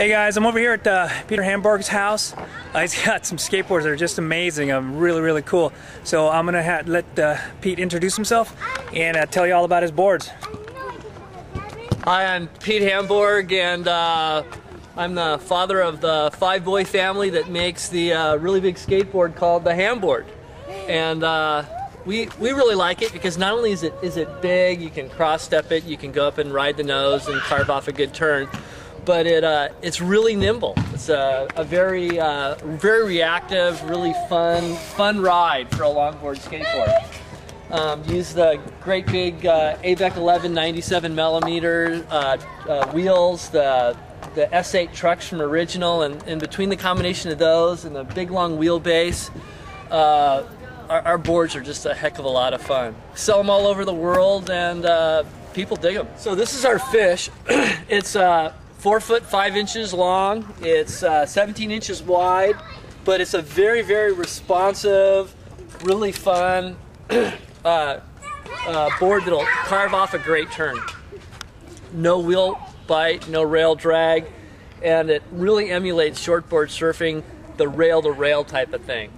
Hey guys, I'm over here at uh, Peter Hamborg's house. Uh, he's got some skateboards that are just amazing. Um, really, really cool. So I'm gonna let uh, Pete introduce himself and uh, tell you all about his boards. Hi, I'm Pete Hamburg, and uh, I'm the father of the five boy family that makes the uh, really big skateboard called the Hamboard. And we, we really like it because not only is it, is it big, you can cross step it, you can go up and ride the nose and carve off a good turn, but it, uh, it's really nimble. It's a, a very, uh, very reactive, really fun, fun ride for a longboard skateboard. Um, use the great big uh, ABEC 11 97 millimeter uh, uh, wheels, the the S8 trucks from original, and, and between the combination of those and the big long wheelbase, uh, our, our, boards are just a heck of a lot of fun. Sell them all over the world, and people dig them. So this is our fish. it's uh, four foot five inches long. It's 17 inches wide, but it's a very very responsive, really fun uh, uh, board that'll carve off a great turn. No wheel bite, no rail drag, and it really emulates shortboard surfing, the rail to rail type of thing.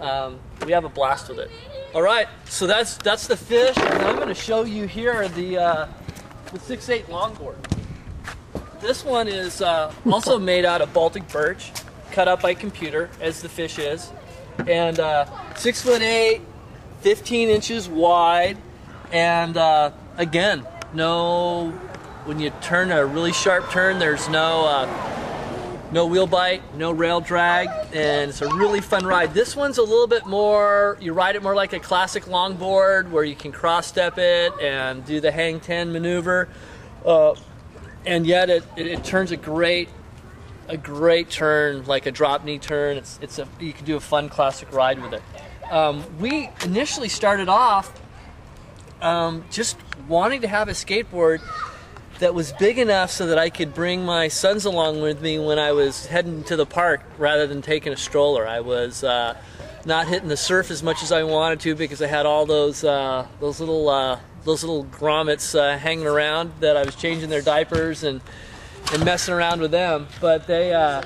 Um, we have a blast with it. All right, so that's that's the fish, and I'm going to show you here the uh, the 6.8 longboard. This one is uh, also made out of Baltic birch, cut up by computer, as the fish is, and uh, six foot eight, 15 inches wide, and uh, again, no. When you turn a really sharp turn, there's no uh, no wheel bite, no rail drag, and it's a really fun ride. This one's a little bit more. You ride it more like a classic longboard, where you can cross step it and do the hang ten maneuver, uh, and yet it, it, it turns a great a great turn, like a drop knee turn. It's it's a you can do a fun classic ride with it. Um, we initially started off um, just wanting to have a skateboard that was big enough so that I could bring my sons along with me when I was heading to the park rather than taking a stroller. I was uh, not hitting the surf as much as I wanted to because I had all those uh, those little uh, those little grommets uh, hanging around that I was changing their diapers and and messing around with them. But they uh,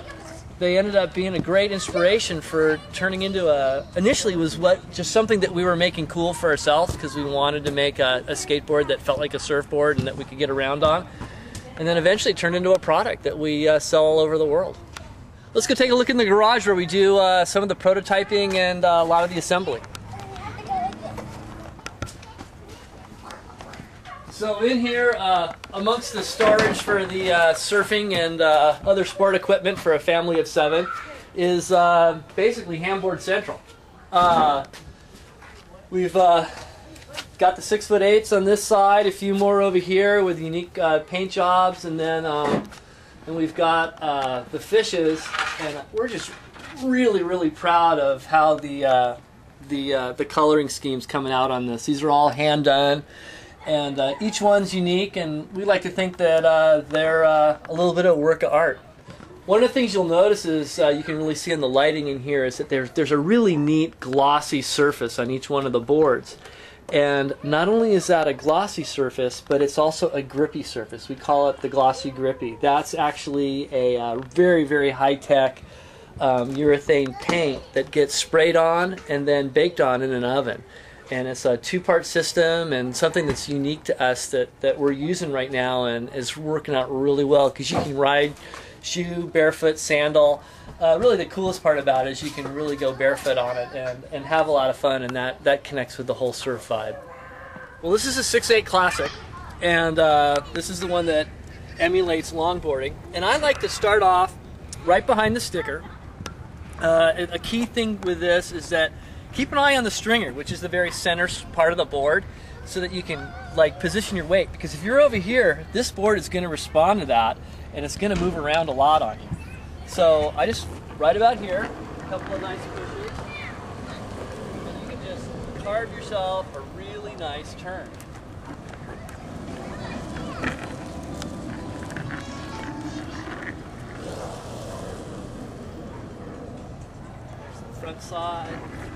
they ended up being a great inspiration for turning into a initially was what just something that we were making cool for ourselves because we wanted to make a, a, skateboard that felt like a surfboard and that we could get around on. And then eventually turned into a product that we uh, sell all over the world. Let's go take a look in the garage where we do uh, some of the prototyping and uh, a lot of the assembly So in here, uh, amongst the storage for the uh, surfing and uh, other sport equipment for a family of seven, is uh, basically Hamboard Central. Uh, we've uh, got the six foot eights on this side, a few more over here with unique paint jobs, and then um, and we've got the fishes, and we're just really really proud of how the the the coloring schemes coming out on this. These are all hand done and uh, each one's unique and we like to think that uh, they're uh, a little bit of a work of art. One of the things you'll notice is uh, you can really see in the lighting in here is that there's, there's a really neat glossy surface on each one of the boards. And not only is that a glossy surface, but it's also a grippy surface. We call it the glossy grippy. That's actually a uh, very, very high-tech um, urethane paint that gets sprayed on and then baked on in an oven and it's a two-part system and something that's unique to us that, that we're using right now and is working out really well because you can ride shoe, barefoot, sandal. Uh, really the coolest part about it is you can really go barefoot on it and, and have a lot of fun and that, that connects with the whole surf vibe. Well this is a 6.8 Classic and uh, this is the one that emulates longboarding and I like to start off right behind the sticker. Uh, a key thing with this is that keep an eye on the stringer, which is the very center part of the board, so that you can like position your weight. Because if you're over here, this board is going to respond to that, and it's going to move around a lot on you. So I just right about here, a couple of nice pushes, and you can just carve yourself a really nice turn. front side.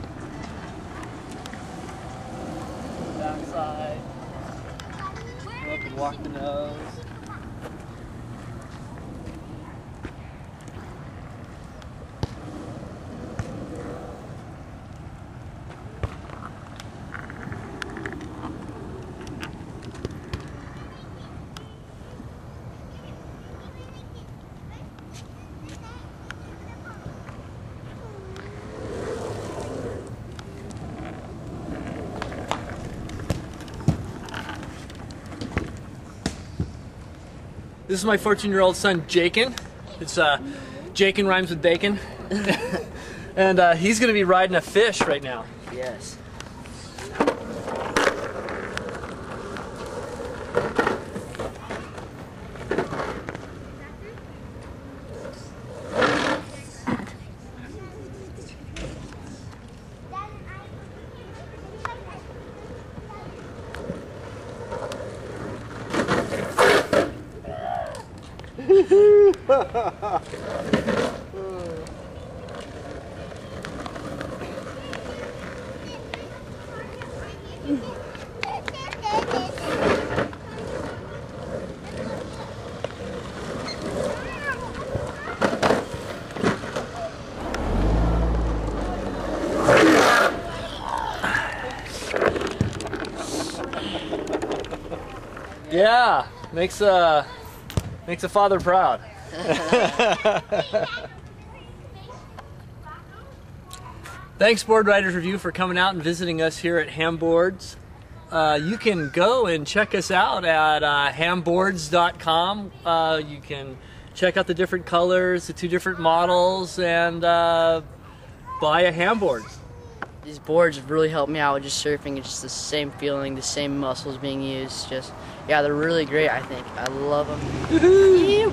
Backside. Go up and walk the nose. This is my 14-year-old son, Jakin. It's uh, Jakin rhymes with bacon. and uh, he's going to be riding a fish right now. Yes. Yeah, makes a makes a father proud. Thanks, Board Riders Review, for coming out and visiting us here at Hamboards. Uh, you can go and check us out at uh, hamboards.com. Uh, you can check out the different colors, the two different models, and uh, buy a hamboard. These boards have really helped me out with just surfing. It's just the same feeling, the same muscles being used. Just, yeah, they're really great, I think. I love them.